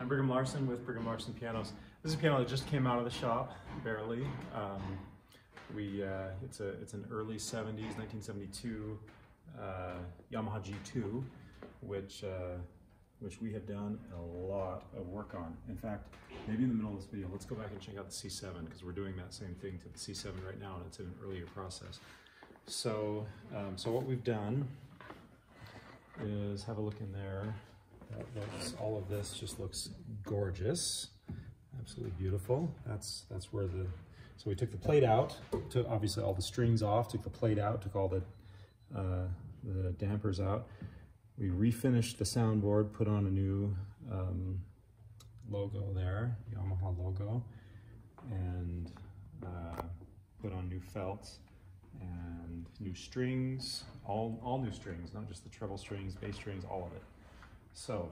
I'm Brigham Larson with Brigham Larson Pianos. This is a piano that just came out of the shop, barely. Um, we, uh, it's, a, it's an early 70s, 1972 uh, Yamaha G2, which, uh, which we have done a lot of work on. In fact, maybe in the middle of this video, let's go back and check out the C7 because we're doing that same thing to the C7 right now and it's in an earlier process. So, um, so what we've done is have a look in there. Looks, all of this just looks gorgeous, absolutely beautiful. That's that's where the, so we took the plate out, took obviously all the strings off, took the plate out, took all the uh, the dampers out. We refinished the soundboard, put on a new um, logo there, Yamaha logo, and uh, put on new felts and new strings, all, all new strings, not just the treble strings, bass strings, all of it. So,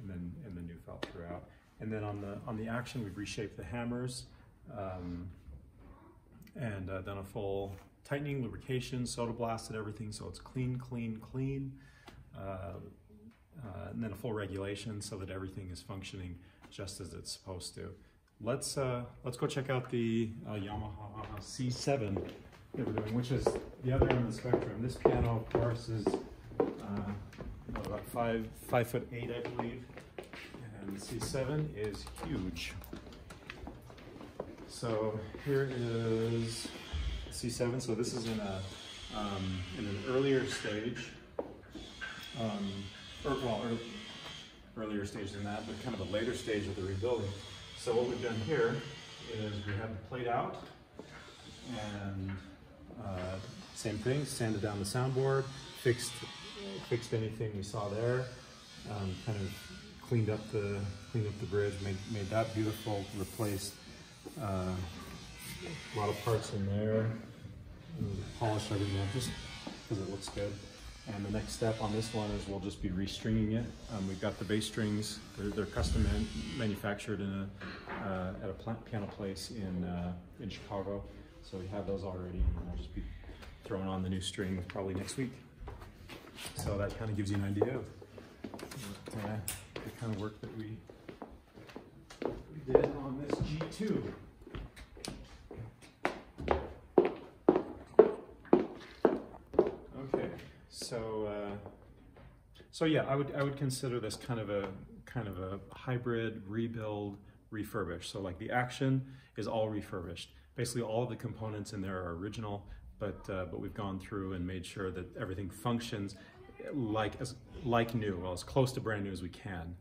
and then and the new felt throughout. And then on the on the action, we've reshaped the hammers um, and uh, done a full tightening, lubrication, soda blasted everything, so it's clean, clean, clean. Uh, uh, and then a full regulation so that everything is functioning just as it's supposed to. Let's uh, let's go check out the uh, Yamaha C7 that we're doing, which is the other end of the spectrum. This piano, of course, is five five foot eight, I believe, and C7 is huge. So here is C7. So this is in a um, in an earlier stage, um, or, well, earlier stage than that, but kind of a later stage of the rebuilding. So what we've done here is we have the plate out and uh, same thing, sanded down the soundboard, fixed fixed anything we saw there, um, kind of cleaned up the cleaned up the bridge, made made that beautiful, replaced uh, a lot of parts in there, polished everything up just because it looks good. And the next step on this one is we'll just be restringing it. Um, we've got the bass strings; they're, they're custom man manufactured in a uh, at a piano place in uh, in Chicago. So we have those already, and I'll just be throwing on the new string probably next week. So that kind of gives you an idea of what, uh, the kind of work that we, did on this G2. Okay, so uh, so yeah, I would I would consider this kind of a kind of a hybrid rebuild refurbished. So like the action is all refurbished basically all of the components in there are original, but uh, but we've gone through and made sure that everything functions like as like new, well as close to brand new as we can,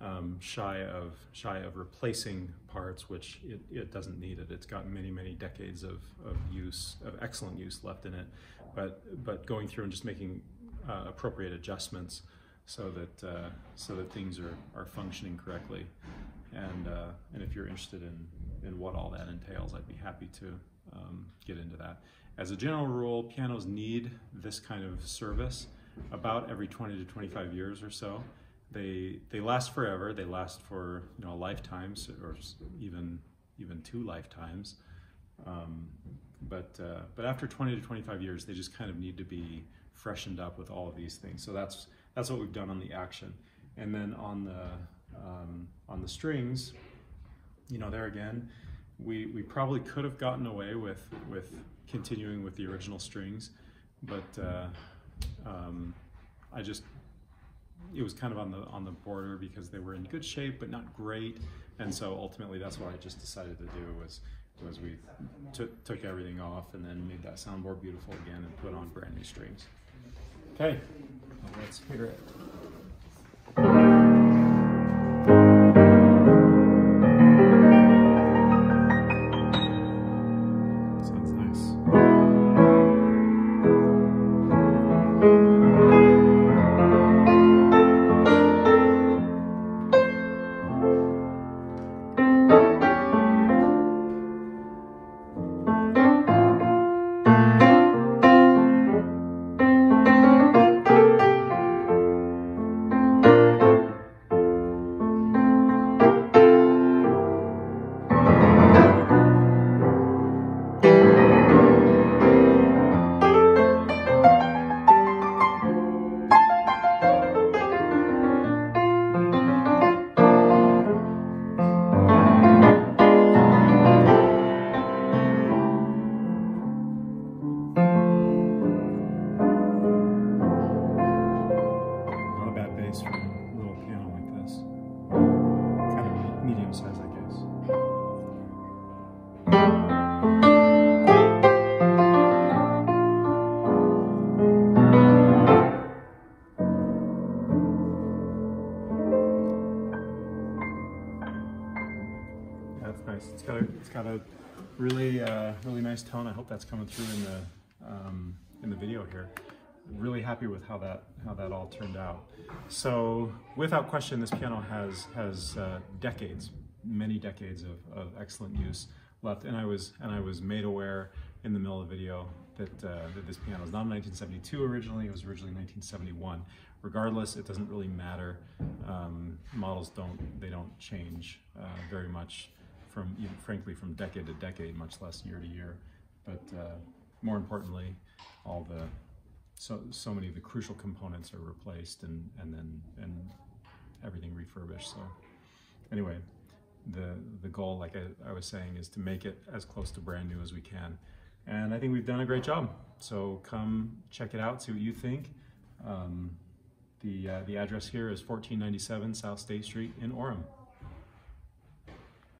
um, shy of shy of replacing parts, which it, it doesn't need it. It's got many many decades of, of use of excellent use left in it, but but going through and just making uh, appropriate adjustments so that uh, so that things are are functioning correctly, and uh, and if you're interested in and what all that entails, I'd be happy to um, get into that. As a general rule, pianos need this kind of service about every 20 to 25 years or so. They they last forever. They last for you know lifetimes or even even two lifetimes. Um, but uh, but after 20 to 25 years, they just kind of need to be freshened up with all of these things. So that's that's what we've done on the action, and then on the um, on the strings, you know, there again, we, we probably could have gotten away with, with continuing with the original strings, but uh, um, I just, it was kind of on the, on the border because they were in good shape, but not great. And so ultimately that's what I just decided to do was, was we took everything off and then made that soundboard beautiful again and put on brand new strings. Okay, well, let's hear it. It's got a, it's got a really, uh, really nice tone. I hope that's coming through in the um, in the video here. I'm really happy with how that how that all turned out. So without question, this piano has has uh, decades, many decades of, of excellent use left. And I was, and I was made aware in the middle of the video that, uh, that this piano is not 1972 originally, it was originally 1971. Regardless, it doesn't really matter. Um, models don't, they don't change uh, very much from, even, frankly, from decade to decade, much less year to year. But uh, more importantly, all the, so, so many of the crucial components are replaced and, and then, and everything refurbished. So anyway, the, the goal, like I, I was saying, is to make it as close to brand new as we can. And I think we've done a great job. So come check it out, see what you think. Um, the, uh, the address here is 1497 South State Street in Orem.